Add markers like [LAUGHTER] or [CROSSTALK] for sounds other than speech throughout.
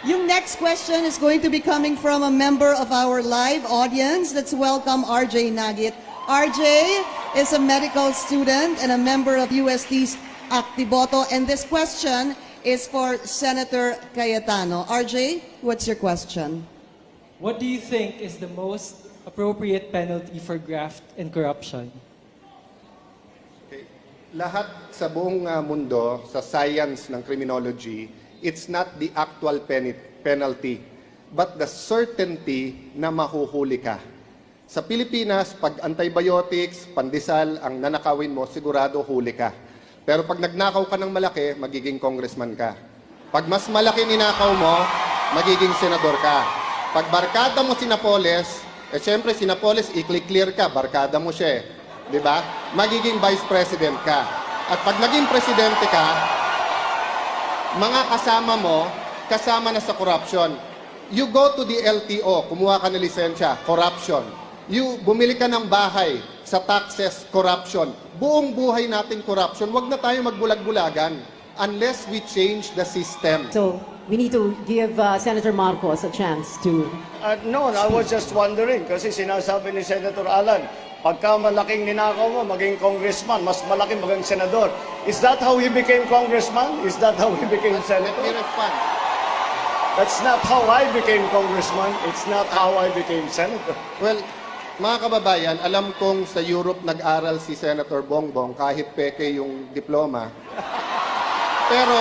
Yung next question is going to be coming from a member of our live audience. Let's welcome RJ Nagit. RJ is a medical student and a member of UST's Actiboto. And this question is for Senator Cayetano. RJ, what's your question? What do you think is the most appropriate penalty for graft and corruption? Okay. Lahat sa buong ah, mundo, sa science ng criminology, it's not the actual pen- penalty, but the certainty na mahuhuli ka. Sa Pilipinas, pag antibiotics, pandesal, ang nanakawin mo, sigurado huli ka. Pero pag nagnakaw ka ng malaki, magiging congressman ka. Pag mas malaki ninakaw mo, magiging senador ka. Pag barkada mo si Napoles, eh syempre si Napoles, i-clear ka, barkada mo siya eh. Ba? Magiging vice president ka. At pag naging presidente ka, mga kasama mo, kasama na sa corruption. You go to the LTO, kumuha ka ng lisensya, corruption. You bumili ka ng bahay, sa taxes, corruption. Buong buhay natin corruption. Huwag na tayo magbulag-bulagan unless we change the system. So we need to give uh, Senator Marcos a chance to. Uh, no, I was just wondering kasi sinasabi ni Senator Alan, pagka malaking ninakaw mo, maging congressman, mas malaki maging senador. Is that how he became congressman? Is that how he became me senator? That's not how I became congressman. It's not how I became senator. Well, mga kababayan, alam kong sa Europe nag-aral si Senator Bongbong kahit peke yung diploma. Pero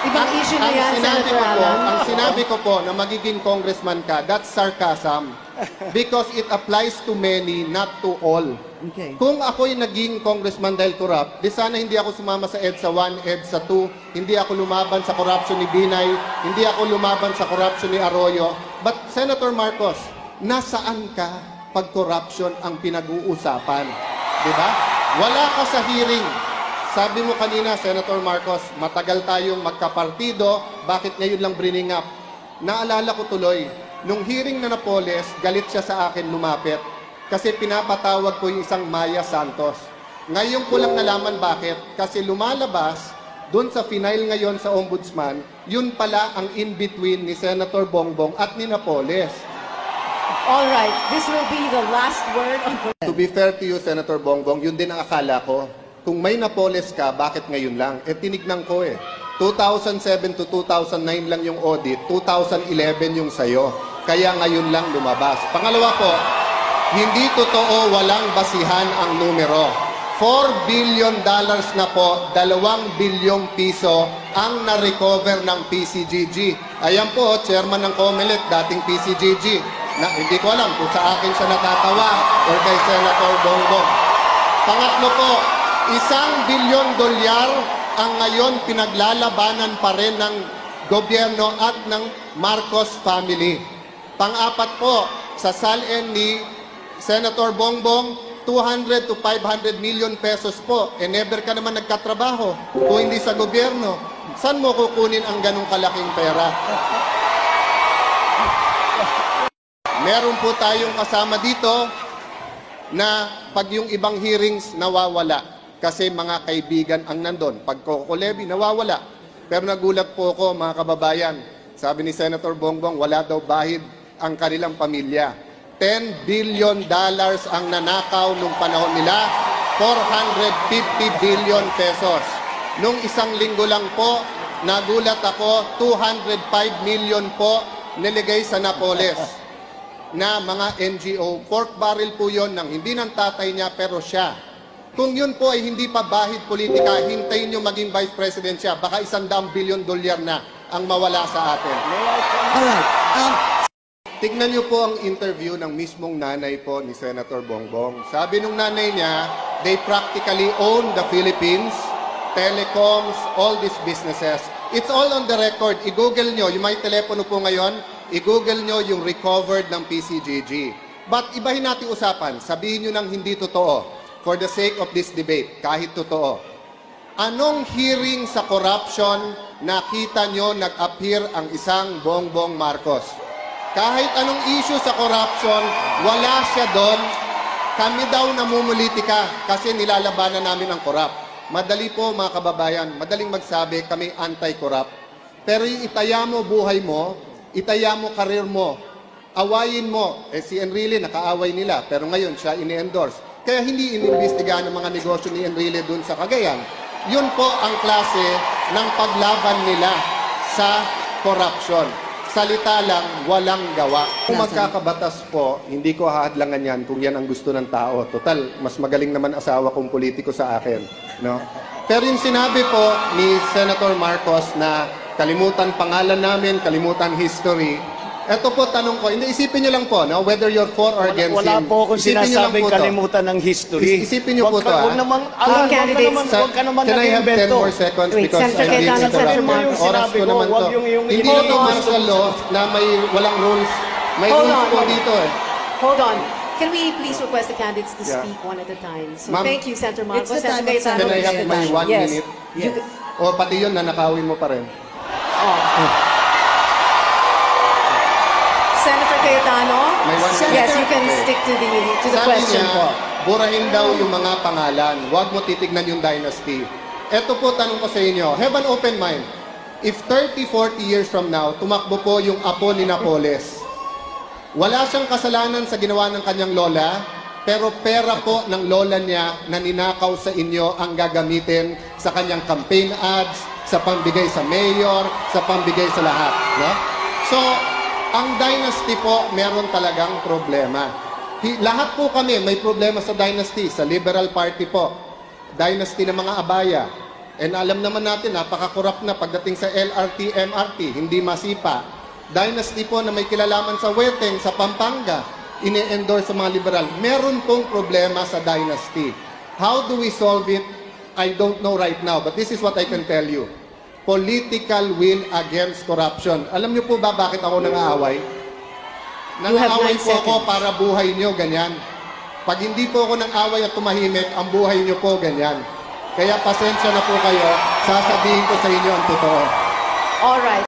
Ibang issue na yan, sinabi Senator ko po, Alan. ang sinabi ko po na magiging congressman ka, that's sarcasm. [LAUGHS] Because it applies to many, not to all. Okay. Kung ako'y naging congressman dahil corrupt, di sana hindi ako sumama sa EDSA 1, EDSA 2, hindi ako lumaban sa corruption ni Binay, hindi ako lumaban sa corruption ni Arroyo. But Senator Marcos, nasaan ka pag corruption ang pinag-uusapan? Di ba? Wala ka sa hearing. Sabi mo kanina, Senator Marcos, matagal tayong magkapartido, bakit ngayon lang bringing up? Naalala ko tuloy, nung hearing na Napoles, galit siya sa akin lumapit kasi pinapatawag ko yung isang Maya Santos. Ngayon ko lang nalaman bakit. Kasi lumalabas, doon sa final ngayon sa Ombudsman, yun pala ang in-between ni Senator Bongbong at ni Napoles. All right, this will be the last word on To be fair to you, Senator Bongbong, yun din ang akala ko. Kung may Napoles ka, bakit ngayon lang? Eh, tinignan ko eh. 2007 to 2009 lang yung audit, 2011 yung sayo. Kaya ngayon lang lumabas. Pangalawa po, hindi totoo walang basihan ang numero. 4 billion dollars na po, 2 bilyong piso ang na-recover ng PCGG. Ayan po, chairman ng COMELEC, dating PCGG. Na, hindi ko alam kung sa akin siya natatawa or kay Senator Bongbong. Pangatlo po, isang bilyon dolyar ang ngayon pinaglalabanan pa rin ng gobyerno at ng Marcos family. Pang-apat po, sa salin ni Senator Bongbong, 200 to 500 million pesos po. E never ka naman nagkatrabaho kung hindi sa gobyerno. Saan mo kukunin ang ganong kalaking pera? Meron po tayong kasama dito na pag yung ibang hearings nawawala kasi mga kaibigan ang nandun. Pag Coco-Levy, nawawala. Pero nagulat po ako mga kababayan. Sabi ni Senator Bongbong, wala daw bahid ang kanilang pamilya. 10 billion dollars ang nanakaw nung panahon nila, 450 billion pesos. Nung isang linggo lang po, nagulat ako, 205 million po niligay sa Napoles na mga NGO. Pork barrel po yon ng hindi ng tatay niya pero siya. Kung yun po ay hindi pa bahid politika, hintayin nyo maging vice president siya. Baka isang daang bilyon dolyar na ang mawala sa atin. Alright. Um, Tignan niyo po ang interview ng mismong nanay po ni Senator Bongbong. Sabi nung nanay niya, they practically own the Philippines, telecoms, all these businesses. It's all on the record. I-google nyo, yung may telepono po ngayon, i-google nyo yung recovered ng PCGG. But ibahin natin usapan, sabihin nyo nang hindi totoo for the sake of this debate, kahit totoo. Anong hearing sa corruption nakita nyo nag-appear ang isang Bongbong Marcos? Kahit anong issue sa corruption, wala siya doon. Kami daw namumulitika kasi nilalabanan namin ang corrupt. Madali po mga kababayan, madaling magsabi kami anti-corrupt. Pero yung itaya mo buhay mo, itaya mo karir mo, awayin mo. Eh si Enrile, nakaaway nila, pero ngayon siya ini-endorse. Kaya hindi inimbestigahan ng mga negosyo ni Enrile dun sa Cagayan. Yun po ang klase ng paglaban nila sa corruption. Salita lang, walang gawa. Kung magkakabatas po, hindi ko hahadlangan yan kung yan ang gusto ng tao. Total, mas magaling naman asawa kong politiko sa akin. No? Pero yung sinabi po ni Senator Marcos na kalimutan pangalan namin, kalimutan history, eto po tanong ko, hindi isipin niyo lang po, no? whether you're for or against Wala him. po akong Isipin lang sinasabing po to. kalimutan ng history. Is- isipin niyo po Wag ka- to, ah. Huwag naman, alam, wag ka candidates- naman, wag ka naman Can I have 10 nag-invento. more seconds Wait, because Senator I'm being Cayetano, interrupted. Senator Marcos. Oras Sinabi ko ko, naman wag to. yung- yung Hindi ito mo. martial law na may walang rules. May Hold rules on, po hold on. dito eh. Hold on. Can we please request the candidates to Yeah. speak one at a time? So Ma'am, thank you, Senator Marcos. It's the Senator time of Cayetano, Can I it's have the my time. one yes. minute? You- O pati yun, nanakawin mo pa rin. Senator Cayetano? Yes, you can stick to the, to the Sabi question niya, po. burahin daw yung mga pangalan. Huwag mo titignan yung dynasty. Ito po tanong ko sa inyo. Have an open mind. If 30, 40 years from now, tumakbo po yung apo ni Napoles, wala siyang kasalanan sa ginawa ng kanyang lola, pero pera po ng lola niya na ninakaw sa inyo ang gagamitin sa kanyang campaign ads, sa pambigay sa mayor, sa pambigay sa lahat. No? So, ang dynasty po, meron talagang problema. Lahat po kami may problema sa dynasty, sa Liberal Party po. Dynasty ng mga abaya. And alam naman natin, napaka-corrupt na pagdating sa LRT, MRT, hindi masipa. Dynasty po na may kilalaman sa Weteng, sa Pampanga, ini-endorse sa mga liberal. Meron pong problema sa dynasty. How do we solve it? I don't know right now, but this is what I can tell you. Political will against corruption. Alam niyo po ba bakit ako nang-aaway? Nang-aaway po ako para buhay niyo ganyan. Pag hindi po ako nang away at tumahimik, ang buhay niyo po ganyan. Kaya pasensya na po kayo, sasabihin ko sa inyo ang totoo. All right.